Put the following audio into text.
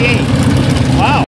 28.